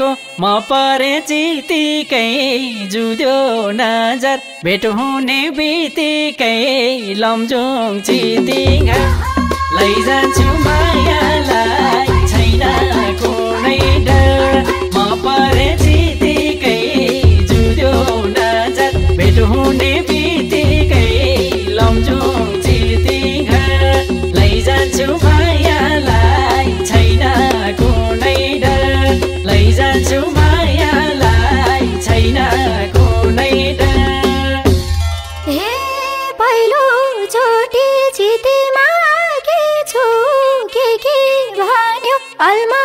म परे चितिकै जुद्यो नजर। भेट हुने बित्तिकै लम्जुङ चितिघा लैजान्छु मायालाई छैन कुनै डर। जिते मागेछु के के भन्यो अल्मा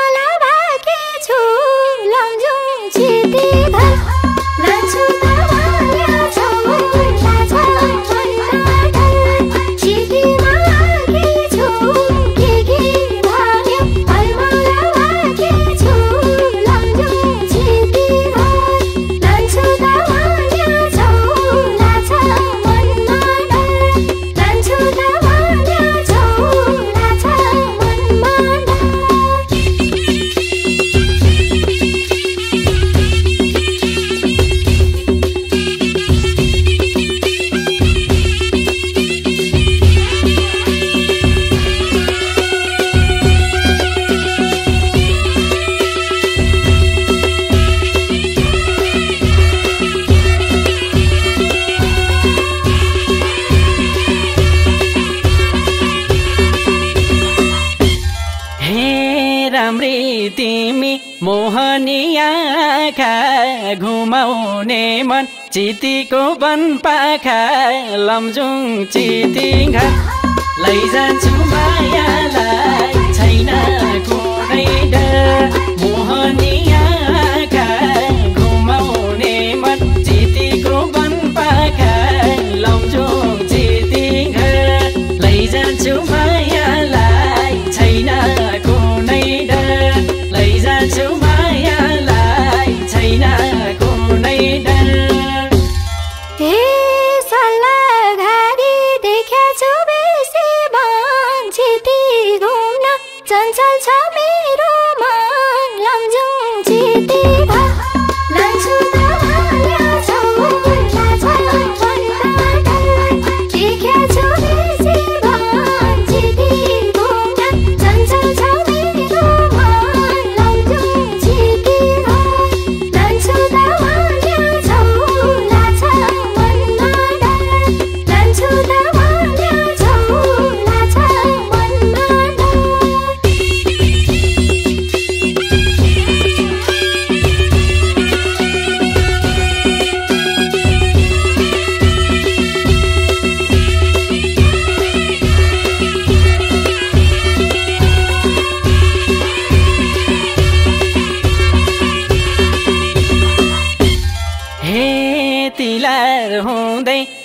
तिमी मोहनियाखा घुमाउने मन। चितीको बन पाखा लम्जुङ चिती घर लैजान्छु मायालाई छैन डर। मोहनी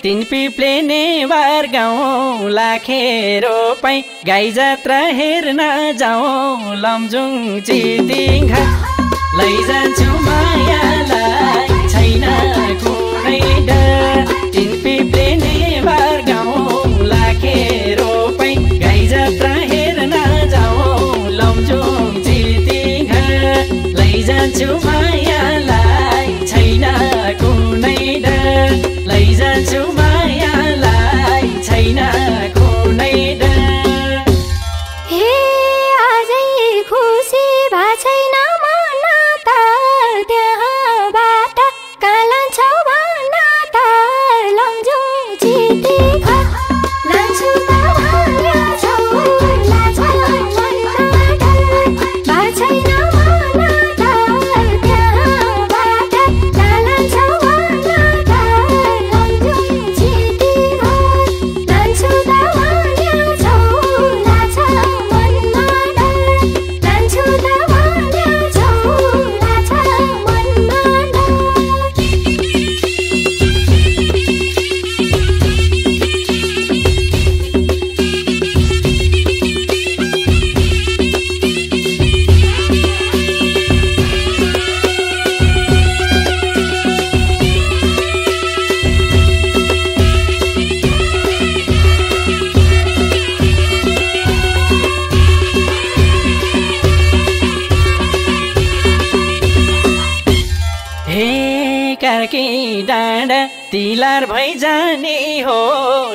तिन पिप्ले नेवार गाउँ लाखेरो पै गाई जात्रा हेर्न जाउँ लमजुङ चिदिङ्घा लैजान्छु मायालाई छैन कुनै डर। तिन पिप्ले नेवार गाउँ लाखेरो पै गाई जात्रा हेर्न जाउँ लमजुङ चिदिङ्घा लैजान्छु डाँडा तिलार भैजाने हो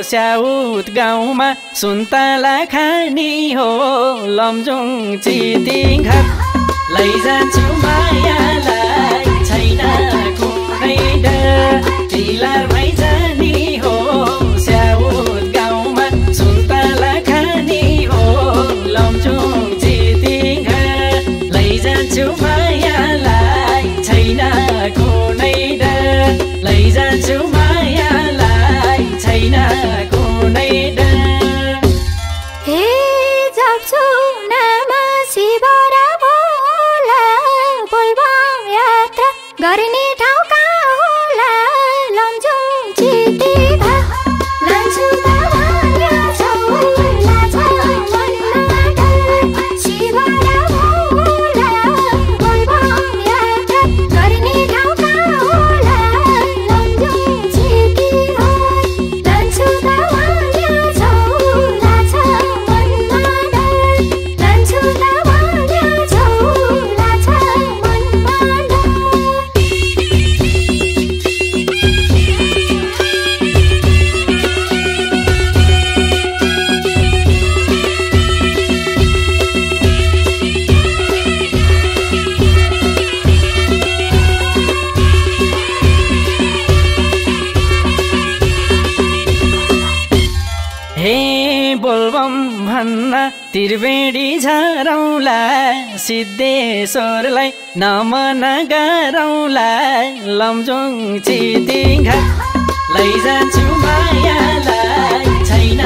स्याउत गाउँमा सुन्तला खाने हो लम्जुङ चिति घर लैजान्छु मायालाई छैन कुनै डर तिलार भैजाने भन्न त्रिवेणी झरौला सिद्धेश्वरलाई नमन गरौला लम्जुङ चिदिघा लैजान्छु मायालाई छैन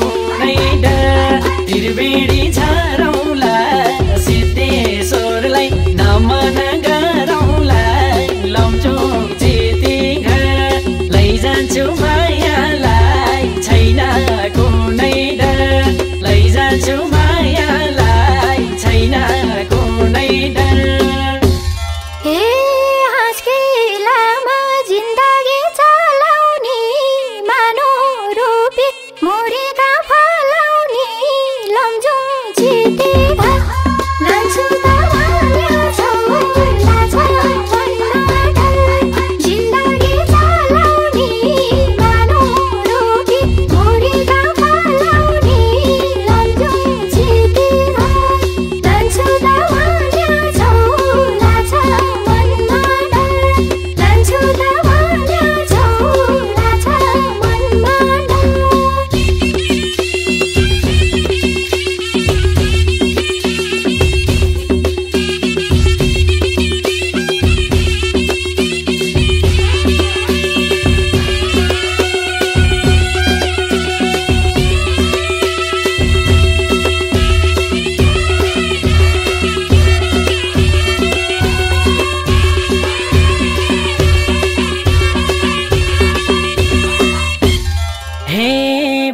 कुनै डर त्रिवेणी झ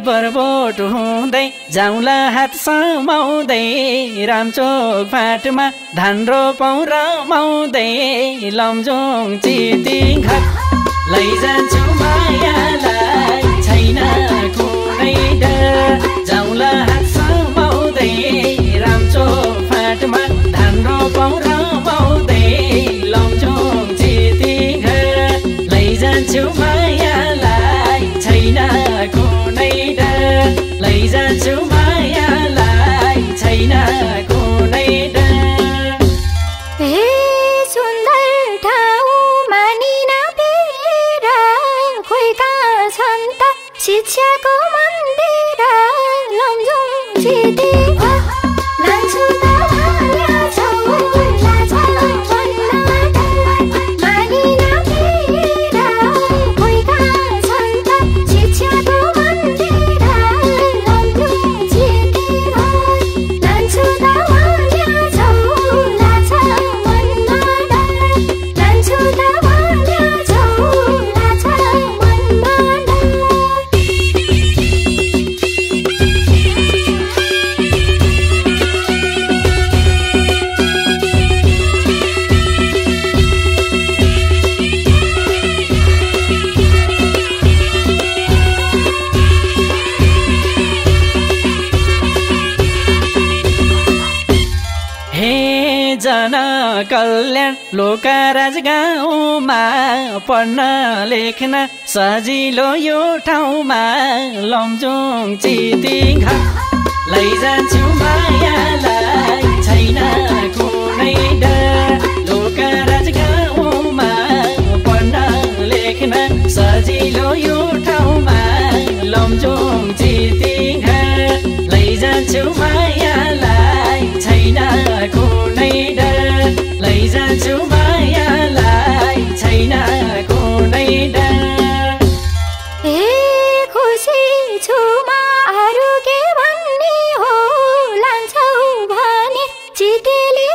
बरबोट हुँदै जाउँला हात समाउँदै रामचोक फाटमा धान रोपौ रमाउँदै लम्जोङ चिती घर लैजान्छु मायालाई छैन कुनै डर। जाउँला हात Chacomandi. पढ्न कल्याण लोकाराज गाउँमा पढ्न लेख्न सजिलो यो ठाउँमा लमजुङ चिटिङ लैजान्छु मायालाई छैन গেলে